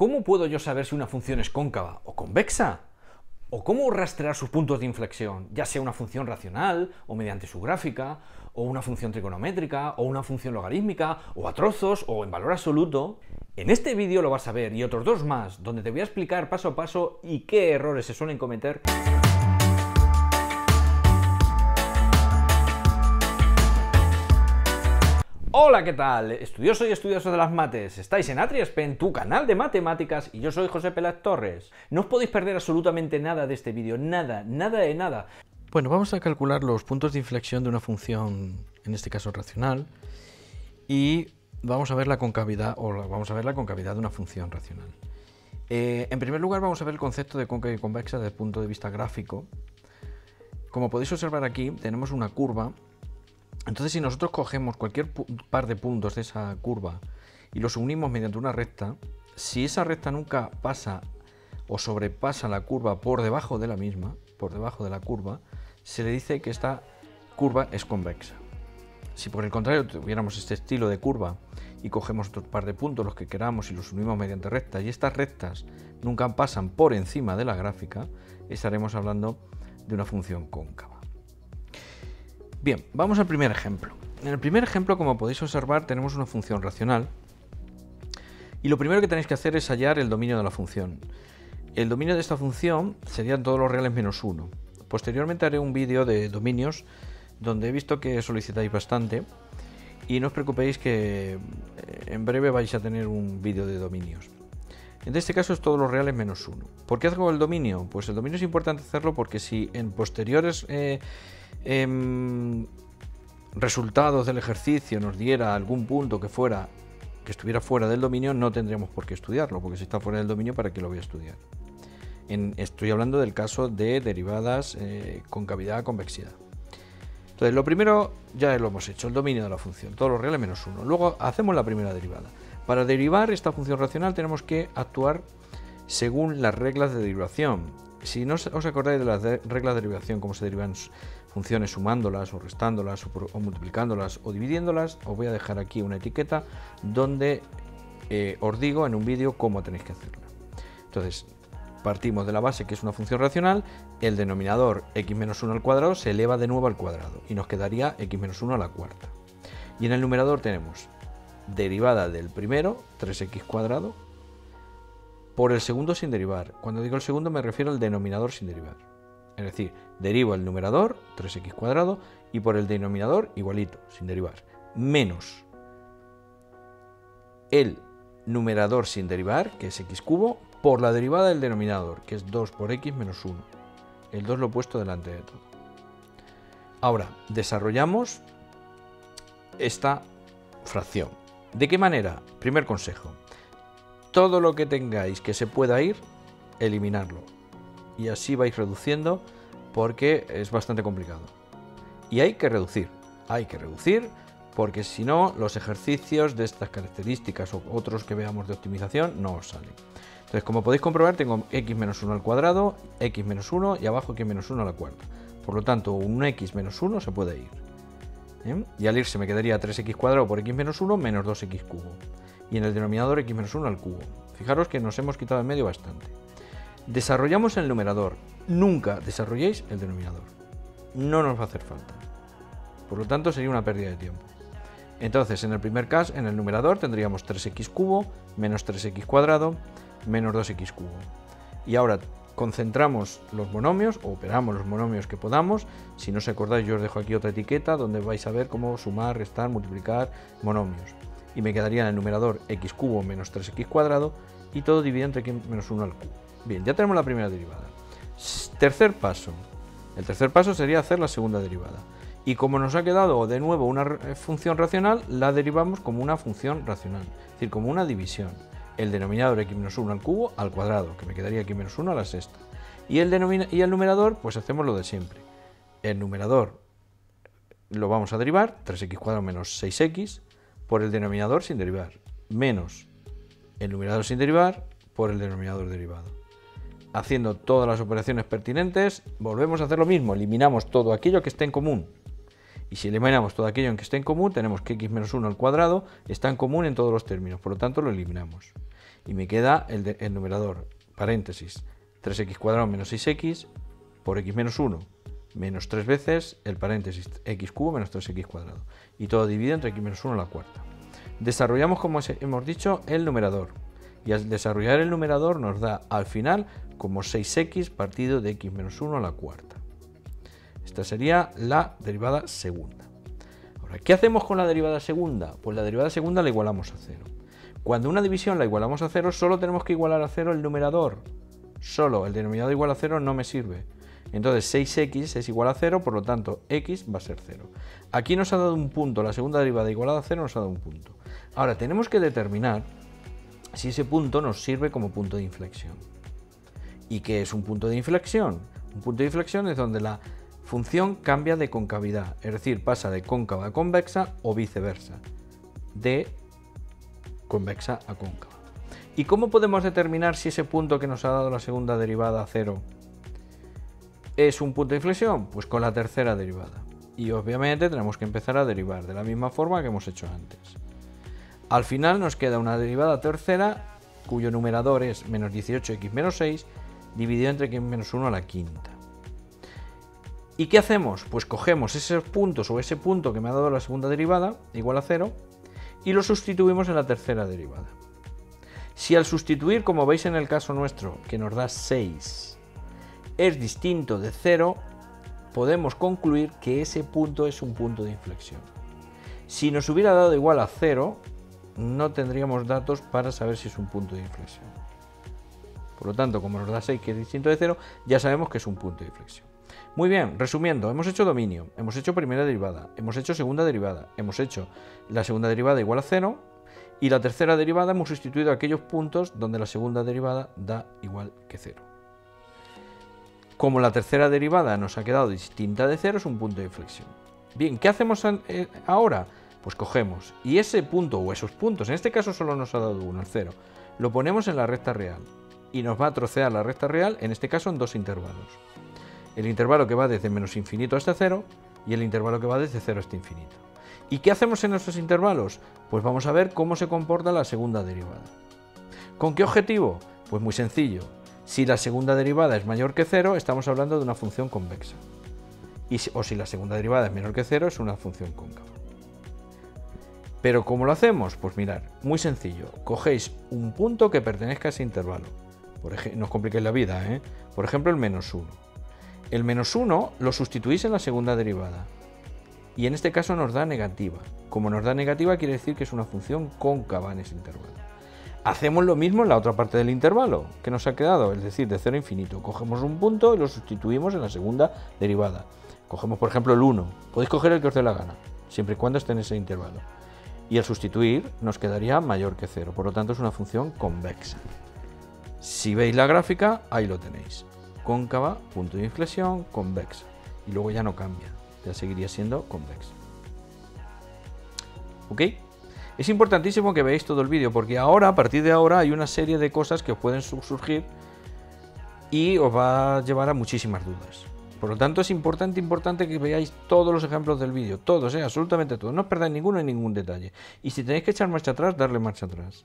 ¿cómo puedo yo saber si una función es cóncava o convexa? ¿O cómo rastrear sus puntos de inflexión, ya sea una función racional, o mediante su gráfica, o una función trigonométrica, o una función logarítmica, o a trozos, o en valor absoluto? En este vídeo lo vas a ver y otros dos más, donde te voy a explicar paso a paso y qué errores se suelen cometer. Hola, ¿qué tal? Estudioso y estudioso de las mates. Estáis en Atriaspen, tu canal de matemáticas, y yo soy José Peláez Torres. No os podéis perder absolutamente nada de este vídeo, nada, nada de nada. Bueno, vamos a calcular los puntos de inflexión de una función, en este caso racional, y vamos a ver la concavidad, o vamos a ver la concavidad de una función racional. Eh, en primer lugar, vamos a ver el concepto de cóncava y convexa desde el punto de vista gráfico. Como podéis observar aquí, tenemos una curva entonces, si nosotros cogemos cualquier par de puntos de esa curva y los unimos mediante una recta, si esa recta nunca pasa o sobrepasa la curva por debajo de la misma, por debajo de la curva, se le dice que esta curva es convexa. Si por el contrario tuviéramos este estilo de curva y cogemos otro par de puntos, los que queramos, y los unimos mediante rectas, y estas rectas nunca pasan por encima de la gráfica, estaremos hablando de una función cóncava. Bien, vamos al primer ejemplo. En el primer ejemplo, como podéis observar, tenemos una función racional. Y lo primero que tenéis que hacer es hallar el dominio de la función. El dominio de esta función serían todos los reales menos 1. Posteriormente haré un vídeo de dominios donde he visto que solicitáis bastante. Y no os preocupéis que eh, en breve vais a tener un vídeo de dominios. En este caso es todos los reales menos 1. ¿Por qué hago el dominio? Pues el dominio es importante hacerlo porque si en posteriores eh, em, resultados del ejercicio nos diera algún punto que fuera que estuviera fuera del dominio, no tendríamos por qué estudiarlo, porque si está fuera del dominio, ¿para qué lo voy a estudiar? estoy hablando del caso de derivadas eh, con cavidad convexidad. Entonces, lo primero ya lo hemos hecho, el dominio de la función, todos los reales menos 1. Luego hacemos la primera derivada. Para derivar esta función racional tenemos que actuar según las reglas de derivación. Si no os acordáis de las reglas de derivación, cómo se derivan funciones sumándolas o restándolas o, multiplicándolas o dividiéndolas, os voy a dejar aquí una etiqueta donde eh, os digo en un vídeo cómo tenéis que hacerla. Entonces, partimos de la base que es una función racional, el denominador x menos 1 al cuadrado se eleva de nuevo al cuadrado y nos quedaría x menos 1 a la cuarta. Y en el numerador tenemos derivada del primero, 3x cuadrado, por el segundo sin derivar. Cuando digo el segundo me refiero al denominador sin derivar. Es decir, derivo el numerador, 3x cuadrado, y por el denominador igualito, sin derivar, menos el numerador sin derivar, que es x cubo, por la derivada del denominador, que es 2 por x menos 1. El 2 lo he puesto delante de todo. Ahora, desarrollamos esta fracción. ¿De qué manera? Primer consejo. Todo lo que tengáis que se pueda ir, eliminarlo. Y así vais reduciendo porque es bastante complicado. Y hay que reducir. Hay que reducir porque si no, los ejercicios de estas características o otros que veamos de optimización no os salen. Entonces, como podéis comprobar, tengo x menos 1 al cuadrado, x menos 1 y abajo x menos 1 a la cuarta. Por lo tanto, un x menos 1 se puede ir. ¿Eh? Y al irse me quedaría 3x cuadrado por x menos 1 menos 2x cubo. Y en el denominador x menos 1 al cubo. Fijaros que nos hemos quitado en medio bastante. Desarrollamos el numerador. Nunca desarrolléis el denominador. No nos va a hacer falta. Por lo tanto, sería una pérdida de tiempo. Entonces, en el primer caso, en el numerador tendríamos 3x cubo menos 3x cuadrado menos 2x cubo. Y ahora concentramos los monomios o operamos los monomios que podamos. Si no os acordáis, yo os dejo aquí otra etiqueta donde vais a ver cómo sumar, restar, multiplicar monomios. Y me quedaría en el numerador x cubo menos 3x cuadrado y todo dividido entre x menos 1 al cubo. Bien, ya tenemos la primera derivada. Tercer paso. El tercer paso sería hacer la segunda derivada. Y como nos ha quedado de nuevo una función racional, la derivamos como una función racional, es decir, como una división el denominador x-1 al cubo al cuadrado, que me quedaría x-1 a la sexta. Y el, numerador, pues hacemos lo de siempre. El numerador lo vamos a derivar, 3x cuadrado menos 6x, por el denominador sin derivar, menos el numerador sin derivar por el denominador derivado. Haciendo todas las operaciones pertinentes, volvemos a hacer lo mismo, eliminamos todo aquello que esté en común. Y si eliminamos todo aquello en que esté en común, tenemos que x menos 1 al cuadrado está en común en todos los términos, por lo tanto lo eliminamos. Y me queda el, el numerador, paréntesis, 3x cuadrado menos 6x por x menos 1 menos 3 veces el paréntesis x cubo menos 3x cuadrado. Y todo dividido entre x menos 1 a la cuarta. Desarrollamos, como hemos dicho, el numerador. Y al desarrollar el numerador nos da al final como 6x partido de x menos 1 a la cuarta. Esta sería la derivada segunda. Ahora, ¿qué hacemos con la derivada segunda? Pues la derivada segunda la igualamos a 0. Cuando una división la igualamos a 0, solo tenemos que igualar a 0 el numerador. Solo el denominador igual a 0 no me sirve. Entonces 6x es igual a 0, por lo tanto x va a ser 0. Aquí nos ha dado un punto, la segunda derivada igualada a 0 nos ha dado un punto. Ahora tenemos que determinar si ese punto nos sirve como punto de inflexión. ¿Y qué es un punto de inflexión? Un punto de inflexión es donde la función cambia de concavidad, es decir, pasa de cóncava a convexa o viceversa, de convexa a cóncava. ¿Y cómo podemos determinar si ese punto que nos ha dado la segunda derivada 0 es un punto de inflexión? Pues con la tercera derivada. Y obviamente tenemos que empezar a derivar de la misma forma que hemos hecho antes. Al final nos queda una derivada tercera cuyo numerador es menos 18x menos 6 dividido entre x menos 1 a la quinta. ¿Y qué hacemos? Pues cogemos esos puntos o ese punto que me ha dado la segunda derivada, igual a 0, y lo sustituimos en la tercera derivada. Si al sustituir, como veis en el caso nuestro, que nos da 6, es distinto de 0, podemos concluir que ese punto es un punto de inflexión. Si nos hubiera dado igual a 0, no tendríamos datos para saber si es un punto de inflexión. Por lo tanto, como nos da 6 que es distinto de 0, ya sabemos que es un punto de inflexión. Muy bien, resumiendo, hemos hecho dominio, hemos hecho primera derivada, hemos hecho segunda derivada, hemos hecho la segunda derivada igual a 0 y la tercera derivada hemos sustituido aquellos puntos donde la segunda derivada da igual que 0. Como la tercera derivada nos ha quedado distinta de cero, es un punto de inflexión. Bien, ¿qué hacemos eh, ahora? Pues cogemos y ese punto o esos puntos, en este caso solo nos ha dado uno, el cero, lo ponemos en la recta real y nos va a trocear la recta real, en este caso en dos intervalos. El intervalo que va desde menos infinito hasta cero y el intervalo que va desde cero hasta infinito. ¿Y qué hacemos en esos intervalos? Pues vamos a ver cómo se comporta la segunda derivada. ¿Con qué objetivo? Pues muy sencillo, si la segunda derivada es mayor que cero, estamos hablando de una función convexa. o si la segunda derivada es menor que cero, es una función cóncava. Pero ¿cómo lo hacemos? Pues mirar, muy sencillo. Cogéis un punto que pertenezca a ese intervalo. Por no os compliquéis la vida, ¿eh? Por ejemplo, el menos 1. El menos 1 lo sustituís en la segunda derivada. Y en este caso nos da negativa. Como nos da negativa, quiere decir que es una función cóncava en ese intervalo. Hacemos lo mismo en la otra parte del intervalo que nos ha quedado, es decir, de cero a infinito. Cogemos un punto y lo sustituimos en la segunda derivada. Cogemos, por ejemplo, el 1. Podéis coger el que os dé la gana, siempre y cuando esté en ese intervalo. Y al sustituir nos quedaría mayor que cero, por lo tanto es una función convexa. Si veis la gráfica, ahí lo tenéis. Cóncava, punto de inflexión, convexa. Y luego ya no cambia, ya seguiría siendo convexa. ¿Ok? Es importantísimo que veáis todo el vídeo porque ahora, a partir de ahora, hay una serie de cosas que os pueden surgir y os va a llevar a muchísimas dudas. Por lo tanto, es importante, importante que veáis todos los ejemplos del vídeo, todos, ¿eh? absolutamente todos. No os perdáis ninguno en ningún detalle. Y si tenéis que echar marcha atrás, darle marcha atrás.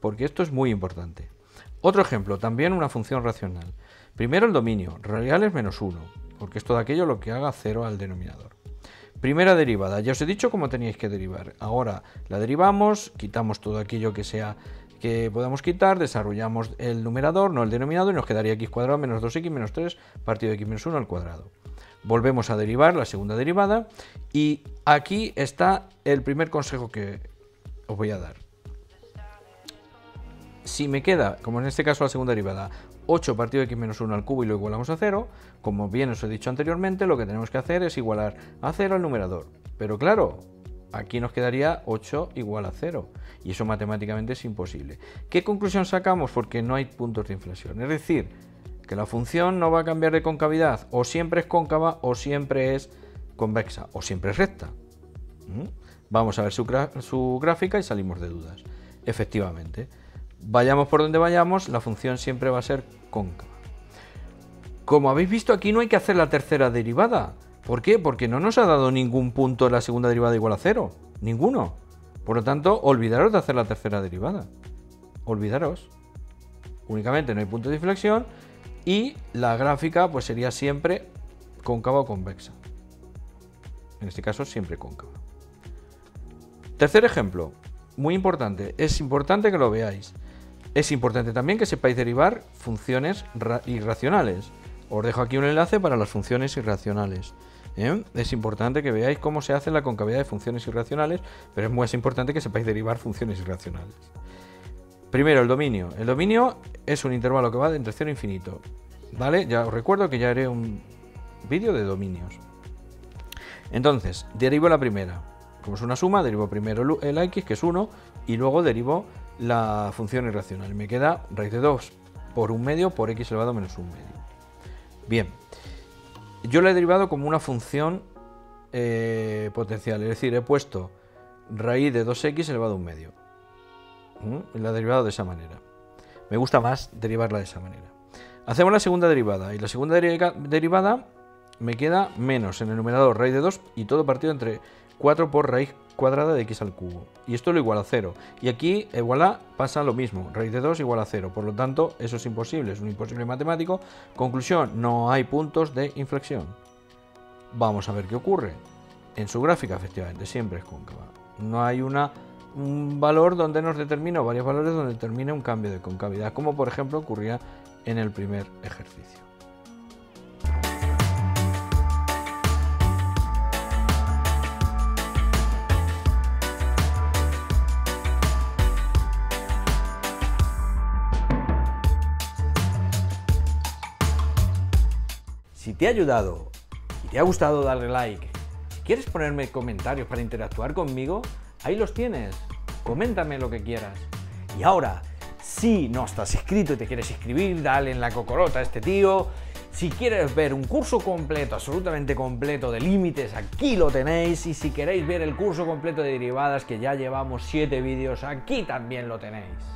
Porque esto es muy importante. Otro ejemplo, también una función racional. Primero el dominio, real es menos 1, porque es todo aquello lo que haga 0 al denominador. Primera derivada, ya os he dicho cómo teníais que derivar. Ahora la derivamos, quitamos todo aquello que sea que podamos quitar, desarrollamos el numerador, no el denominador, y nos quedaría x cuadrado menos 2x menos 3 partido de x menos 1 al cuadrado. Volvemos a derivar la segunda derivada y aquí está el primer consejo que os voy a dar. Si me queda, como en este caso la segunda derivada, 8 partido de x menos 1 al cubo y lo igualamos a 0, como bien os he dicho anteriormente, lo que tenemos que hacer es igualar a 0 al numerador. Pero claro, aquí nos quedaría 8 igual a 0, y eso matemáticamente es imposible. ¿Qué conclusión sacamos? Porque no hay puntos de inflexión. Es decir, que la función no va a cambiar de concavidad, o siempre es cóncava o siempre es convexa, o siempre es recta. ¿Mm? Vamos a ver su, su gráfica y salimos de dudas. Efectivamente. Vayamos por donde vayamos, la función siempre va a ser cóncava. Como habéis visto aquí no hay que hacer la tercera derivada, ¿Por qué? Porque no nos ha dado ningún punto la segunda derivada igual a cero. Ninguno. Por lo tanto, olvidaros de hacer la tercera derivada. Olvidaros. Únicamente no hay punto de inflexión y la gráfica pues sería siempre cóncava o convexa. En este caso siempre cóncava. Tercer ejemplo, muy importante, es importante que lo veáis. Es importante también que sepáis derivar funciones irracionales. Os dejo aquí un enlace para las funciones irracionales. ¿eh? Es importante que veáis cómo se hace la concavidad de funciones irracionales, pero es más importante que sepáis derivar funciones irracionales. Primero, el dominio. El dominio es un intervalo que va entre 0 e infinito. ¿Vale? Ya os recuerdo que ya haré un vídeo de dominios. Entonces, derivo la primera. Como es una suma, derivo primero el x, que es 1, y luego derivo la función irracional. Me queda raíz de 2 por un medio por x elevado menos un medio. Bien, yo la he derivado como una función eh, potencial, es decir, he puesto raíz de 2x elevado a un medio. ¿Mm? La he derivado de esa manera. Me gusta más derivarla de esa manera. Hacemos la segunda derivada y la segunda derivada me queda menos en el numerador raíz de 2 y todo partido entre 4 por raíz cuadrada de x al cubo. Y esto lo igual a 0. Y aquí a pasa lo mismo, raíz de 2 igual a 0. Por lo tanto, eso es imposible, es un imposible matemático. Conclusión, no hay puntos de inflexión. Vamos a ver qué ocurre. En su gráfica, efectivamente, siempre es cóncava. No hay una, un valor donde nos determina, o varios valores donde determina un cambio de concavidad, como por ejemplo ocurría en el primer ejercicio. Te ha ayudado y te ha gustado darle like, si quieres ponerme comentarios para interactuar conmigo, ahí los tienes. Coméntame lo que quieras. Y ahora, si no estás inscrito y te quieres inscribir, dale en la cocorota a este tío. Si quieres ver un curso completo, absolutamente completo de límites, aquí lo tenéis. Y si queréis ver el curso completo de derivadas, que ya llevamos 7 vídeos, aquí también lo tenéis.